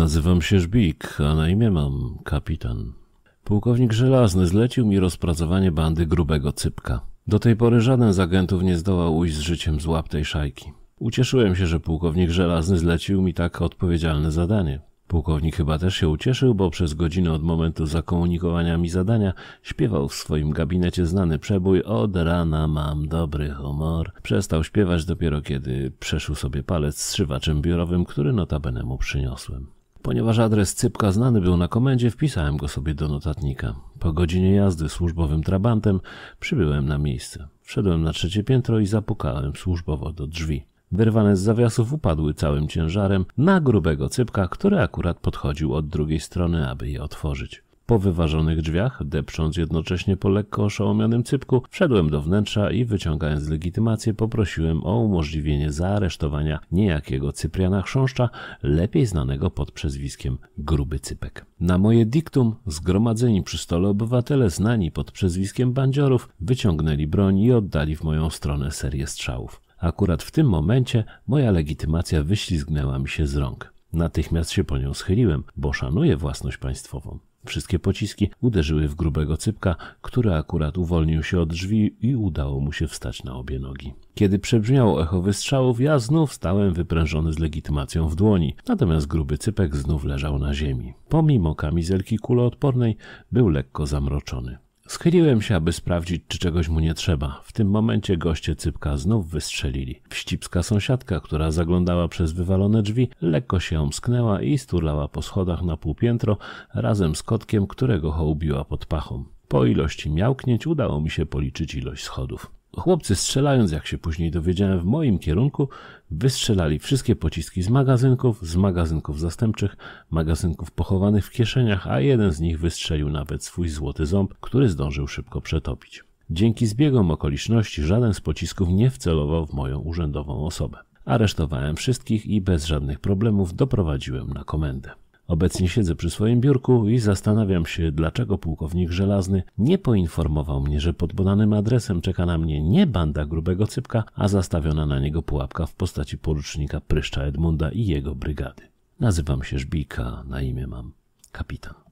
Nazywam się Żbik, a na imię mam kapitan. Pułkownik Żelazny zlecił mi rozpracowanie bandy grubego cypka. Do tej pory żaden z agentów nie zdołał ujść z życiem z łap tej szajki. Ucieszyłem się, że pułkownik Żelazny zlecił mi tak odpowiedzialne zadanie. Pułkownik chyba też się ucieszył, bo przez godzinę od momentu zakomunikowania mi zadania śpiewał w swoim gabinecie znany przebój Od rana mam dobry humor. Przestał śpiewać dopiero kiedy przeszył sobie palec zszywaczem biurowym, który notabene mu przyniosłem. Ponieważ adres Cypka znany był na komendzie, wpisałem go sobie do notatnika. Po godzinie jazdy służbowym trabantem przybyłem na miejsce. Wszedłem na trzecie piętro i zapukałem służbowo do drzwi. Wyrwane z zawiasów upadły całym ciężarem na grubego cypka, który akurat podchodził od drugiej strony, aby je otworzyć. Po wyważonych drzwiach, depcząc jednocześnie po lekko oszołomionym cypku, wszedłem do wnętrza i wyciągając legitymację poprosiłem o umożliwienie zaaresztowania niejakiego Cypriana Chrząszcza, lepiej znanego pod przezwiskiem Gruby Cypek. Na moje diktum zgromadzeni przy stole obywatele znani pod przezwiskiem bandziorów wyciągnęli broń i oddali w moją stronę serię strzałów. Akurat w tym momencie moja legitymacja wyślizgnęła mi się z rąk. Natychmiast się po nią schyliłem, bo szanuję własność państwową. Wszystkie pociski uderzyły w grubego cypka, który akurat uwolnił się od drzwi i udało mu się wstać na obie nogi. Kiedy przebrzmiało echo wystrzałów, ja znów stałem wyprężony z legitymacją w dłoni, natomiast gruby cypek znów leżał na ziemi. Pomimo kamizelki kuloodpornej, był lekko zamroczony. Schyliłem się, aby sprawdzić, czy czegoś mu nie trzeba. W tym momencie goście cypka znów wystrzelili. Wścibska sąsiadka, która zaglądała przez wywalone drzwi, lekko się omsknęła i sturlała po schodach na półpiętro razem z kotkiem, którego hołbiła pod pachą. Po ilości miałknięć udało mi się policzyć ilość schodów. Chłopcy strzelając, jak się później dowiedziałem, w moim kierunku, wystrzelali wszystkie pociski z magazynków, z magazynków zastępczych, magazynków pochowanych w kieszeniach, a jeden z nich wystrzelił nawet swój złoty ząb, który zdążył szybko przetopić. Dzięki zbiegom okoliczności żaden z pocisków nie wcelował w moją urzędową osobę. Aresztowałem wszystkich i bez żadnych problemów doprowadziłem na komendę. Obecnie siedzę przy swoim biurku i zastanawiam się, dlaczego pułkownik żelazny nie poinformował mnie, że pod podanym adresem czeka na mnie nie banda grubego cypka, a zastawiona na niego pułapka w postaci porucznika Pryszcza Edmunda i jego brygady. Nazywam się Żbika, na imię mam kapitan.